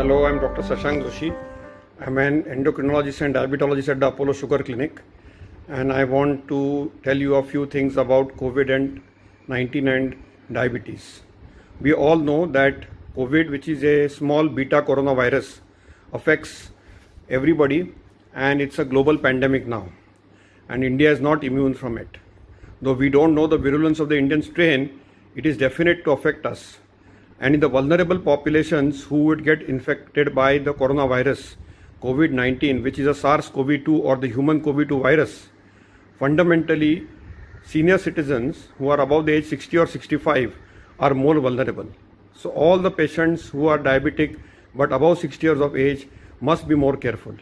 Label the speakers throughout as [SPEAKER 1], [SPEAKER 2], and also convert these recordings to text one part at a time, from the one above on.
[SPEAKER 1] Hello, I'm Dr. Shashank Joshi. I'm an endocrinologist and diabetologist at the Apollo Sugar Clinic, and I want to tell you a few things about COVID and 19 and diabetes. We all know that COVID, which is a small beta coronavirus, affects everybody, and it's a global pandemic now. And India is not immune from it. Though we don't know the virulence of the Indian strain, it is definite to affect us and in the vulnerable populations who would get infected by the coronavirus COVID 19, which is a SARS CoV 2 or the human COVID 2 virus, fundamentally, senior citizens who are above the age 60 or 65 are more vulnerable. So, all the patients who are diabetic but above 60 years of age must be more careful.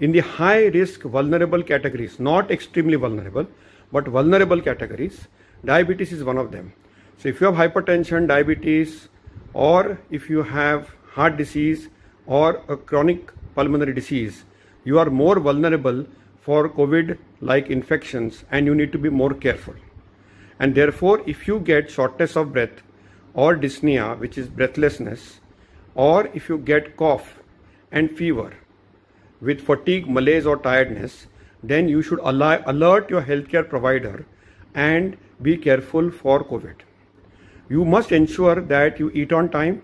[SPEAKER 1] In the high risk vulnerable categories, not extremely vulnerable, but vulnerable categories, diabetes is one of them. So, if you have hypertension, diabetes, or if you have heart disease or a chronic pulmonary disease, you are more vulnerable for COVID like infections and you need to be more careful. And therefore, if you get shortness of breath or dyspnea, which is breathlessness, or if you get cough and fever with fatigue, malaise, or tiredness, then you should alert your healthcare provider and be careful for COVID you must ensure that you eat on time,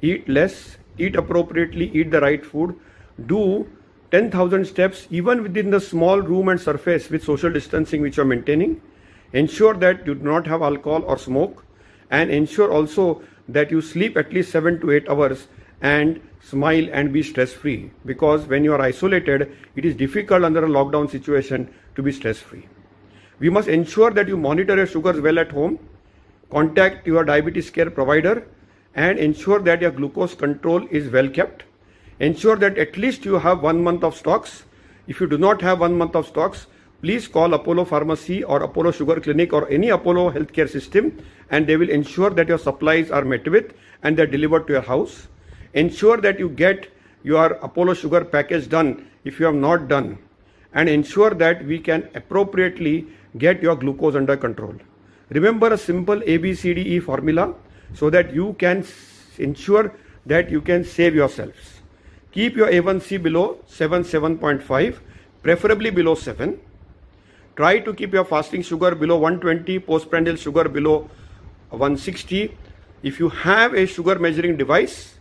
[SPEAKER 1] eat less, eat appropriately, eat the right food, do 10,000 steps even within the small room and surface with social distancing which you are maintaining. Ensure that you do not have alcohol or smoke and ensure also that you sleep at least 7 to 8 hours and smile and be stress free because when you are isolated it is difficult under a lockdown situation to be stress free. We must ensure that you monitor your sugars well at home contact your diabetes care provider and ensure that your glucose control is well kept. Ensure that at least you have one month of stocks. If you do not have one month of stocks, please call Apollo Pharmacy or Apollo Sugar Clinic or any Apollo healthcare system and they will ensure that your supplies are met with and they're delivered to your house. Ensure that you get your Apollo Sugar package done if you have not done and ensure that we can appropriately get your glucose under control. Remember a simple ABCDE formula so that you can ensure that you can save yourselves. Keep your A1C below 7, 7.5, preferably below 7. Try to keep your fasting sugar below 120, postprandial sugar below 160. If you have a sugar measuring device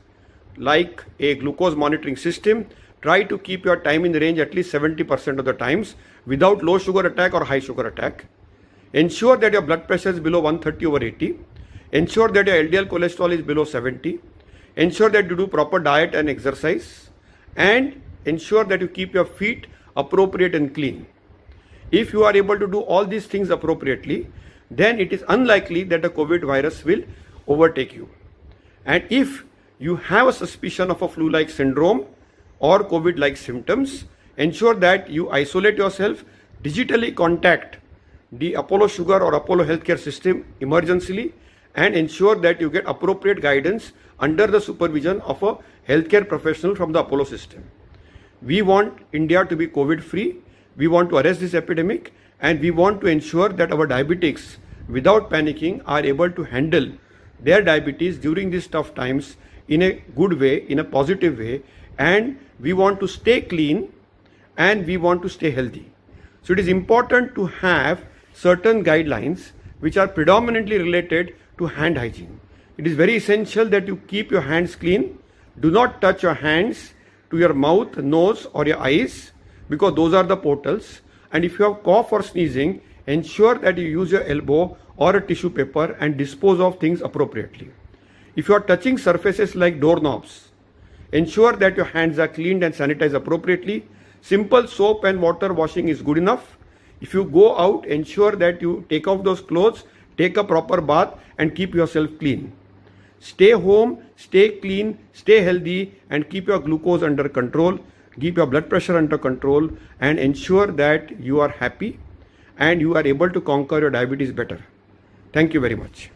[SPEAKER 1] like a glucose monitoring system, try to keep your time in the range at least 70% of the times without low sugar attack or high sugar attack. Ensure that your blood pressure is below 130 over 80. Ensure that your LDL cholesterol is below 70. Ensure that you do proper diet and exercise. And ensure that you keep your feet appropriate and clean. If you are able to do all these things appropriately, then it is unlikely that the COVID virus will overtake you. And if you have a suspicion of a flu like syndrome or COVID like symptoms, ensure that you isolate yourself, digitally contact the Apollo Sugar or Apollo Healthcare System emergently and ensure that you get appropriate guidance under the supervision of a healthcare professional from the Apollo system. We want India to be COVID free. We want to arrest this epidemic and we want to ensure that our diabetics without panicking are able to handle their diabetes during these tough times in a good way, in a positive way and we want to stay clean and we want to stay healthy. So it is important to have certain guidelines which are predominantly related to hand hygiene. It is very essential that you keep your hands clean. Do not touch your hands to your mouth, nose, or your eyes because those are the portals. And if you have cough or sneezing, ensure that you use your elbow or a tissue paper and dispose of things appropriately. If you are touching surfaces like doorknobs, ensure that your hands are cleaned and sanitized appropriately. Simple soap and water washing is good enough if you go out, ensure that you take off those clothes, take a proper bath, and keep yourself clean. Stay home, stay clean, stay healthy, and keep your glucose under control, keep your blood pressure under control, and ensure that you are happy and you are able to conquer your diabetes better. Thank you very much.